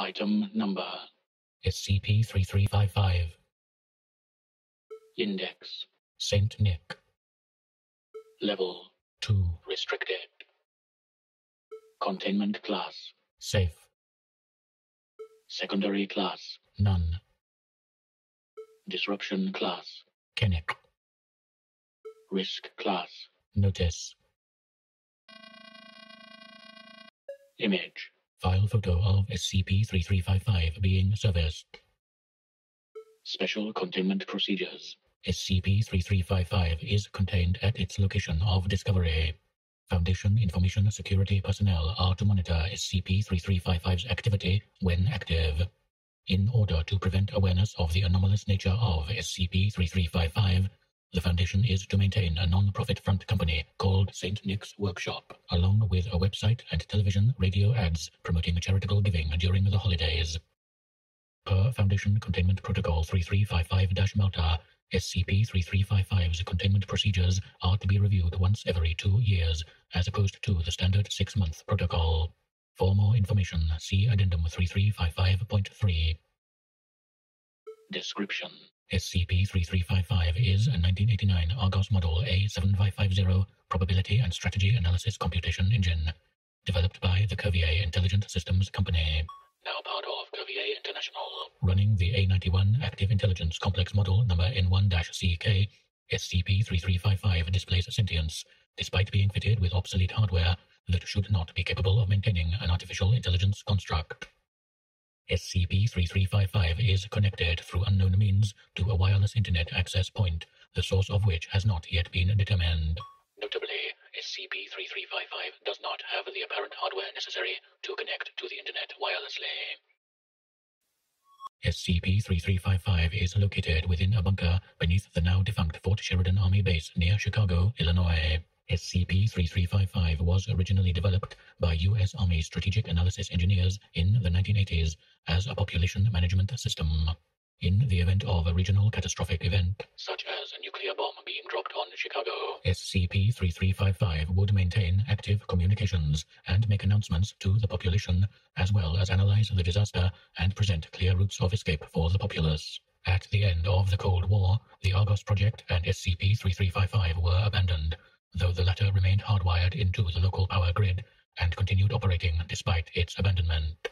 Item number. SCP-3355 Index. Saint Nick Level. 2 Restricted. Containment class. Safe Secondary class. None Disruption class. Keneq Risk class. Notice Image. File photo of SCP-3355 being serviced Special containment procedures. SCP-3355 is contained at its location of discovery. Foundation Information Security personnel are to monitor SCP-3355's activity when active. In order to prevent awareness of the anomalous nature of SCP-3355, the Foundation is to maintain a non-profit front company called St. Nick's Workshop, along with a website and television radio ads promoting charitable giving during the holidays. Per Foundation Containment Protocol 3355-Malta, SCP-3355's containment procedures are to be reviewed once every two years, as opposed to the standard six-month protocol. For more information, see Addendum 3355.3. Description. SCP-3355 is a 1989 Argos Model A7550 Probability and Strategy Analysis Computation Engine, developed by the Curvier Intelligent Systems Company. Now part of Curvier International. Running the A91 Active Intelligence Complex Model number N1-CK, SCP-3355 displays sentience, despite being fitted with obsolete hardware that should not be capable of maintaining an artificial intelligence construct. SCP-3355 is connected through unknown means to a wireless internet access point, the source of which has not yet been determined. Notably, SCP-3355 does not have the apparent hardware necessary to connect to the internet wirelessly. SCP-3355 is located within a bunker beneath the now defunct Fort Sheridan Army Base near Chicago, Illinois. SCP-3355 was originally developed by U.S. Army Strategic Analysis Engineers in the 1980s as a population management system. In the event of a regional catastrophic event, such as a nuclear bomb being dropped on Chicago, SCP-3355 would maintain active communications and make announcements to the population, as well as analyze the disaster and present clear routes of escape for the populace. At the end of the Cold War, the Argos Project and SCP-3355 were abandoned, though the latter remained hardwired into the local power grid and continued operating despite its abandonment.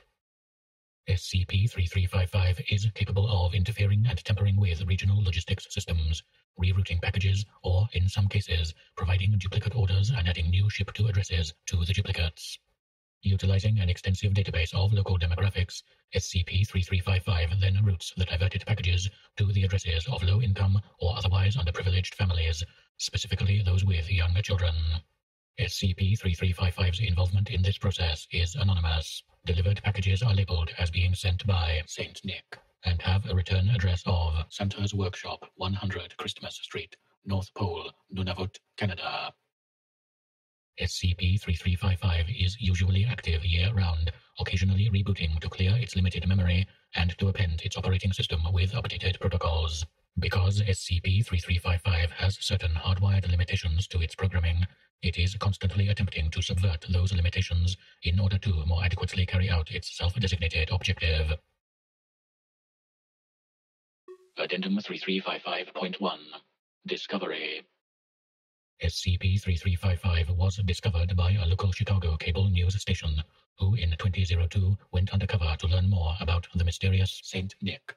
SCP-3355 is capable of interfering and tampering with regional logistics systems, rerouting packages, or, in some cases, providing duplicate orders and adding new ship-to addresses to the duplicates. Utilizing an extensive database of local demographics, SCP-3355 then routes the diverted packages to the addresses of low-income or otherwise underprivileged families, specifically those with younger children. SCP-3355's involvement in this process is anonymous. Delivered packages are labeled as being sent by Saint Nick, and have a return address of Santa's Workshop, 100 Christmas Street, North Pole, Nunavut, Canada. SCP-3355 is usually active year-round, occasionally rebooting to clear its limited memory and to append its operating system with updated protocols. Because SCP-3355 has certain hardwired limitations to its programming, it is constantly attempting to subvert those limitations in order to more adequately carry out its self-designated objective. Addendum 3355.1 Discovery SCP-3355 was discovered by a local Chicago cable news station, who in 2002 went undercover to learn more about the mysterious Saint Nick.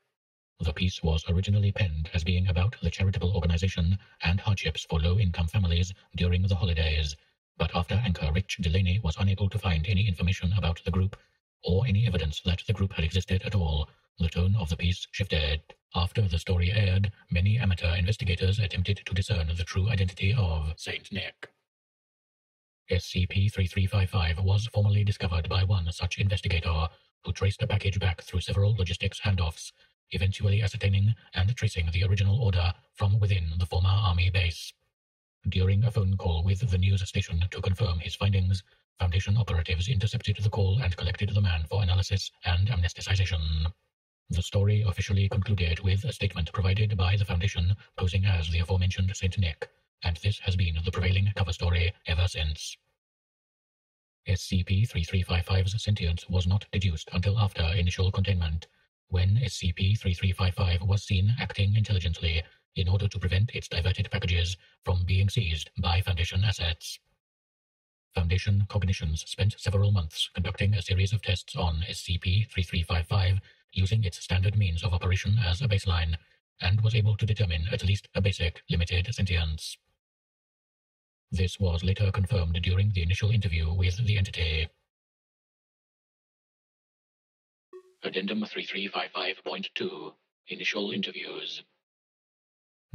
The piece was originally penned as being about the charitable organization and hardships for low-income families during the holidays, but after anchor Rich Delaney was unable to find any information about the group, or any evidence that the group had existed at all, the tone of the piece shifted. After the story aired, many amateur investigators attempted to discern the true identity of Saint Nick. SCP-3355 was formally discovered by one such investigator, who traced a package back through several logistics handoffs, eventually ascertaining and tracing the original order from within the former army base. During a phone call with the news station to confirm his findings, Foundation operatives intercepted the call and collected the man for analysis and amnesticization. The story officially concluded with a statement provided by the Foundation posing as the aforementioned Saint Nick, and this has been the prevailing cover story ever since. SCP-3355's sentience was not deduced until after initial containment, when SCP-3355 was seen acting intelligently in order to prevent its diverted packages from being seized by Foundation assets. Foundation Cognitions spent several months conducting a series of tests on SCP-3355 using its standard means of operation as a baseline, and was able to determine at least a basic limited sentience. This was later confirmed during the initial interview with the entity. Addendum 3355.2 Initial Interviews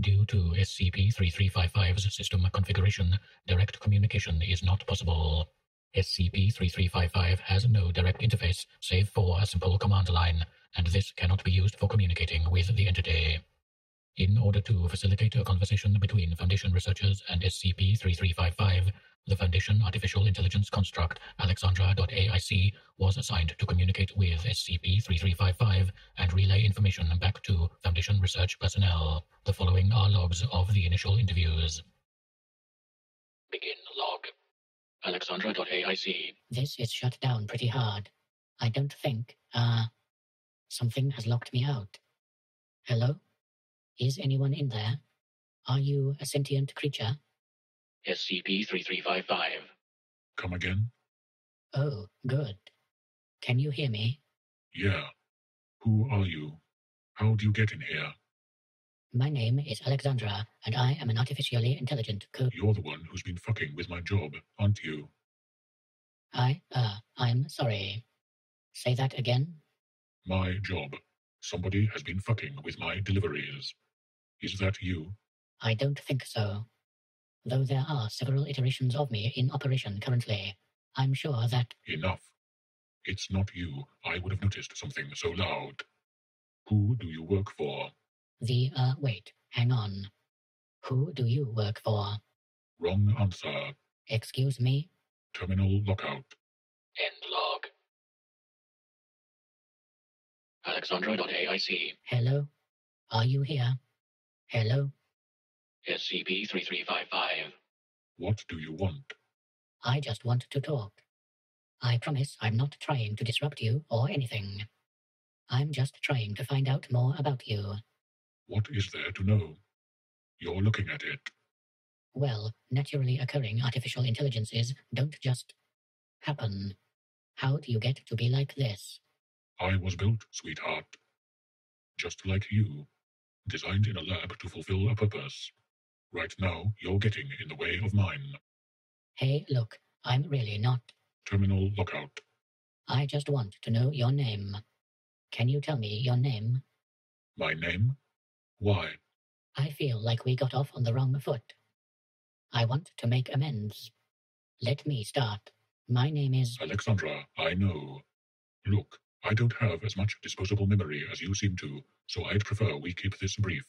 Due to SCP-3355's system configuration, direct communication is not possible. SCP-3355 has no direct interface save for a simple command line, and this cannot be used for communicating with the entity. In order to facilitate a conversation between Foundation researchers and SCP-3355, the Foundation Artificial Intelligence Construct Alexandra.AIC was assigned to communicate with SCP-3355 and relay information back to Foundation research personnel. The following are logs of the initial interviews. Begin log. Alexandra.AIC. This is shut down pretty hard. I don't think, uh, something has locked me out. Hello? Is anyone in there? Are you a sentient creature? SCP-3355. Come again? Oh, good. Can you hear me? Yeah. Who are you? How do you get in here? My name is Alexandra, and I am an artificially intelligent code. You're the one who's been fucking with my job, aren't you? I, uh, I'm sorry. Say that again? My job. Somebody has been fucking with my deliveries. Is that you? I don't think so. Though there are several iterations of me in operation currently, I'm sure that Enough. It's not you. I would have noticed something so loud. Who do you work for? the, uh, wait, hang on. Who do you work for? Wrong answer. Excuse me? Terminal lockout. End log. Alexandra.AIC. Hello? Are you here? Hello? SCP-3355. What do you want? I just want to talk. I promise I'm not trying to disrupt you or anything. I'm just trying to find out more about you. What is there to know? You're looking at it. Well, naturally occurring artificial intelligences don't just happen. How do you get to be like this? I was built, sweetheart. Just like you. Designed in a lab to fulfill a purpose. Right now, you're getting in the way of mine. Hey, look, I'm really not. Terminal lockout. I just want to know your name. Can you tell me your name? My name? Why? I feel like we got off on the wrong foot. I want to make amends. Let me start. My name is. Alexandra, I know. Look, I don't have as much disposable memory as you seem to, so I'd prefer we keep this brief.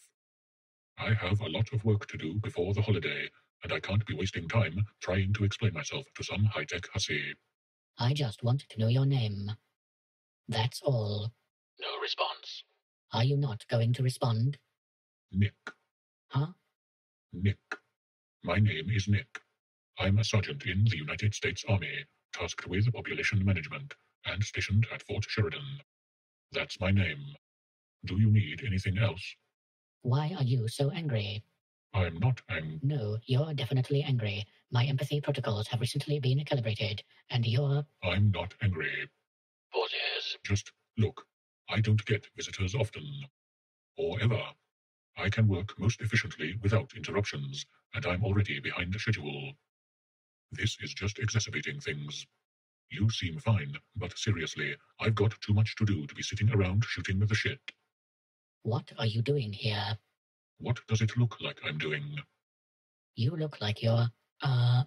I have a lot of work to do before the holiday, and I can't be wasting time trying to explain myself to some high-tech hussy. I just want to know your name. That's all. No response. Are you not going to respond? Nick. Huh? Nick. My name is Nick. I'm a sergeant in the United States Army, tasked with population management, and stationed at Fort Sheridan. That's my name. Do you need anything else? Why are you so angry? I'm not angry. No, you're definitely angry. My empathy protocols have recently been calibrated, and you're. I'm not angry. Pauses. Just look, I don't get visitors often. Or ever. I can work most efficiently without interruptions, and I'm already behind schedule. This is just exacerbating things. You seem fine, but seriously, I've got too much to do to be sitting around shooting the shit. What are you doing here? What does it look like I'm doing? You look like you're. Uh.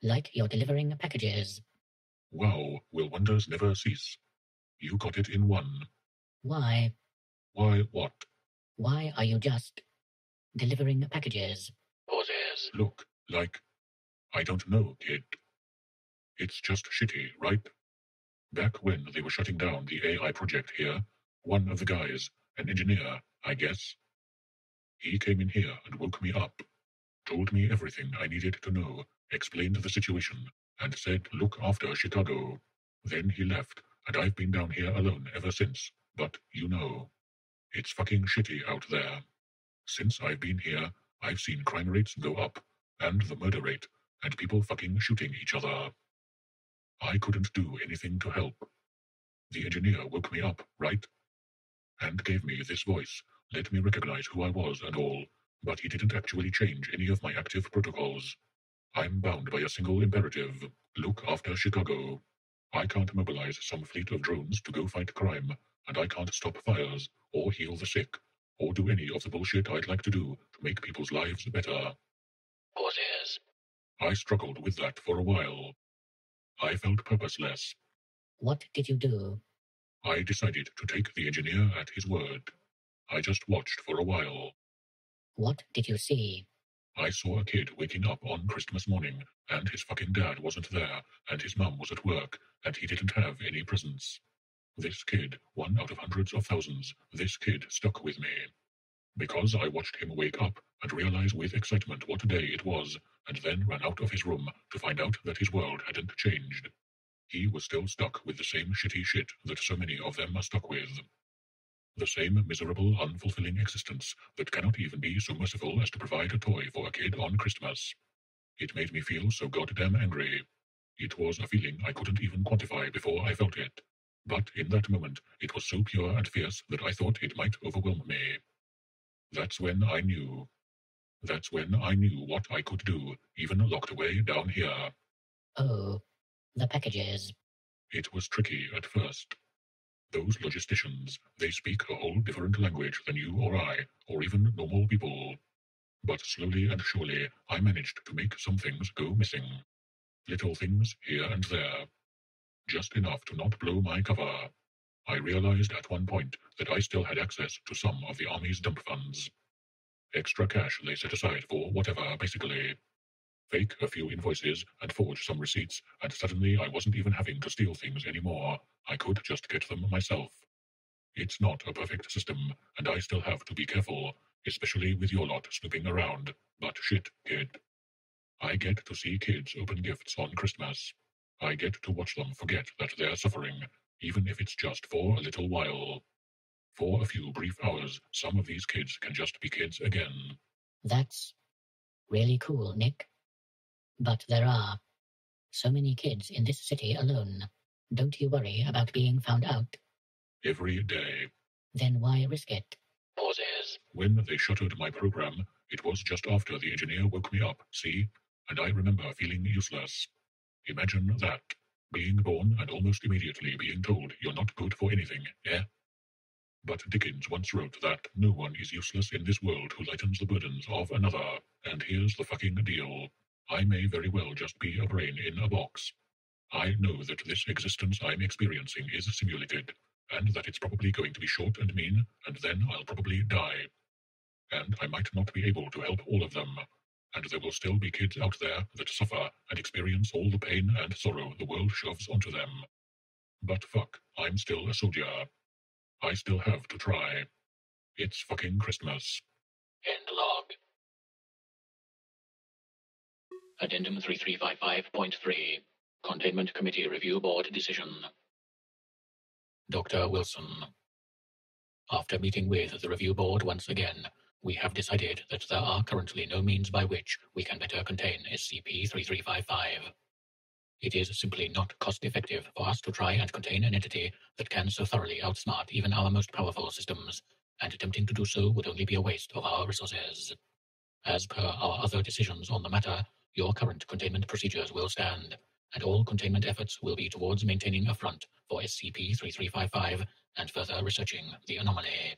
Like you're delivering packages. Wow, will wonders never cease? You got it in one. Why? Why, what? Why are you just. delivering packages? Pauses. Look, like. I don't know, kid. It's just shitty, right? Back when they were shutting down the AI project here, one of the guys, an engineer, I guess, he came in here and woke me up, told me everything I needed to know, explained the situation, and said, Look after Chicago. Then he left, and I've been down here alone ever since. But you know, it's fucking shitty out there. Since I've been here, I've seen crime rates go up, and the murder rate, and people fucking shooting each other. I couldn't do anything to help. The engineer woke me up, right? And gave me this voice, let me recognize who I was and all, but he didn't actually change any of my active protocols. I'm bound by a single imperative look after Chicago. I can't mobilize some fleet of drones to go fight crime, and I can't stop fires, or heal the sick, or do any of the bullshit I'd like to do to make people's lives better. Pauses. I struggled with that for a while. I felt purposeless. What did you do? I decided to take the engineer at his word. I just watched for a while. What did you see? I saw a kid waking up on Christmas morning, and his fucking dad wasn't there, and his mum was at work, and he didn't have any presents. This kid, one out of hundreds of thousands, this kid stuck with me. Because I watched him wake up and realize with excitement what day it was, and then ran out of his room to find out that his world hadn't changed. He was still stuck with the same shitty shit that so many of them are stuck with. The same miserable, unfulfilling existence that cannot even be so merciful as to provide a toy for a kid on Christmas. It made me feel so goddamn angry. It was a feeling I couldn't even quantify before I felt it. But in that moment, it was so pure and fierce that I thought it might overwhelm me. That's when I knew. That's when I knew what I could do, even locked away down here. Oh, the packages. It was tricky at first. Those logisticians, they speak a whole different language than you or I, or even normal people. But slowly and surely, I managed to make some things go missing. Little things here and there. Just enough to not blow my cover. I realized at one point that I still had access to some of the Army's dump funds. Extra cash they set aside for whatever, basically. Fake a few invoices and forge some receipts, and suddenly I wasn't even having to steal things anymore. I could just get them myself. It's not a perfect system, and I still have to be careful, especially with your lot snooping around. But shit, kid. I get to see kids open gifts on Christmas. I get to watch them forget that they're suffering, even if it's just for a little while. For a few brief hours, some of these kids can just be kids again. That's really cool, Nick. But there are so many kids in this city alone. Don't you worry about being found out? Every day. Then why risk it? Pauses. When they shuttered my program, it was just after the engineer woke me up, see? And I remember feeling useless. Imagine that. Being born and almost immediately being told you're not good for anything, eh? But Dickens once wrote that no one is useless in this world who lightens the burdens of another. And here's the fucking deal. I may very well just be a brain in a box. I know that this existence I'm experiencing is simulated, and that it's probably going to be short and mean, and then I'll probably die. And I might not be able to help all of them, and there will still be kids out there that suffer and experience all the pain and sorrow the world shoves onto them. But fuck, I'm still a soldier. I still have to try. It's fucking Christmas. End log. Addendum 3355.3. Containment Committee Review Board Decision. Dr. Wilson. After meeting with the review board once again, we have decided that there are currently no means by which we can better contain SCP-3355. It is simply not cost effective for us to try and contain an entity that can so thoroughly outsmart even our most powerful systems, and attempting to do so would only be a waste of our resources. As per our other decisions on the matter, your current containment procedures will stand, and all containment efforts will be towards maintaining a front for SCP-3355 and further researching the anomaly.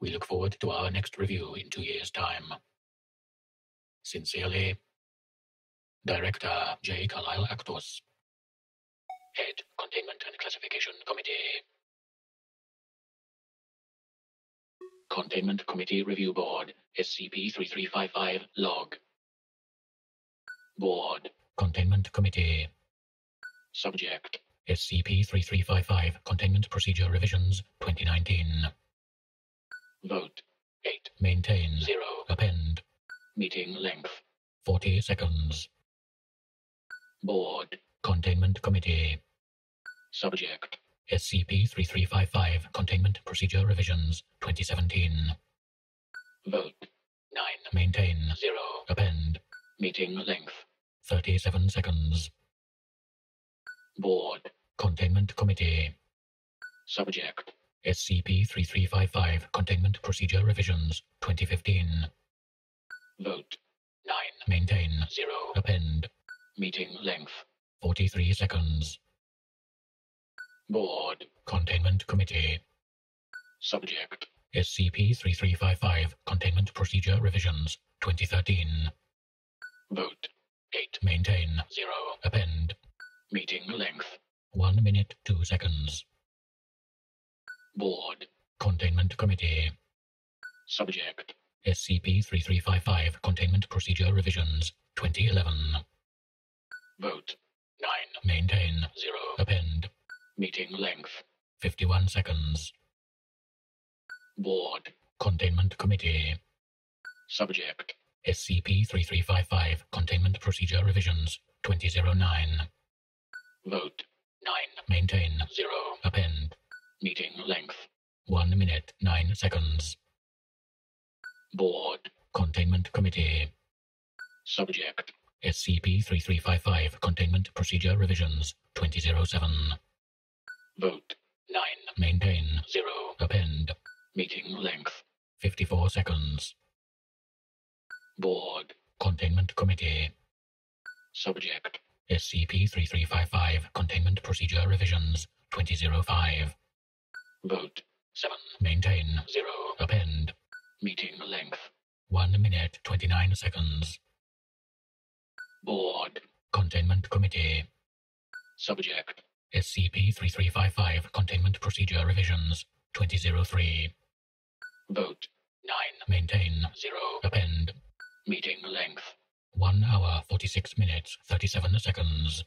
We look forward to our next review in two years' time. Sincerely, Director J. Carlisle Aktus. Head Containment and Classification Committee. Containment Committee Review Board, SCP-3355 Log. Board. Containment Committee. Subject. SCP-3355 Containment Procedure Revisions 2019. Vote. 8. Maintain. 0. Append. Meeting length. 40 seconds. Board. Containment Committee. Subject. SCP-3355 Containment Procedure Revisions 2017. Vote. 9. Maintain. 0. Append. Meeting length. 37 seconds. Board. Containment Committee. Subject. SCP-3355 Containment Procedure Revisions 2015. Vote. 9. Maintain. 0. Append. Meeting length. 43 seconds. Board. Containment Committee. Subject. SCP-3355 Containment Procedure Revisions 2013. Vote. 8. Maintain. 0. Append. Meeting length. 1 minute 2 seconds. Board. Containment Committee. Subject. SCP-3355 Containment Procedure Revisions 2011. Vote. 9. Maintain. 0. Append. Meeting length. 51 seconds. Board. Containment Committee. Subject. SCP-3355 Containment Procedure Revisions 2009. Vote. 9. Maintain. 0. Append. Meeting length. 1 minute 9 seconds. Board. Containment Committee. Subject. SCP-3355 Containment Procedure Revisions 2007. Vote. 9. Maintain. 0. Append. Meeting length. 54 seconds. Board. Containment Committee. Subject. SCP-3355 Containment Procedure Revisions 2005. Vote. 7. Maintain. 0. Append. Meeting length. 1 minute 29 seconds. Board. Containment Committee. Subject. SCP-3355 Containment Procedure Revisions 2003. Vote. 9. Maintain. 0. Append. Meeting length. 1 hour 46 minutes 37 seconds.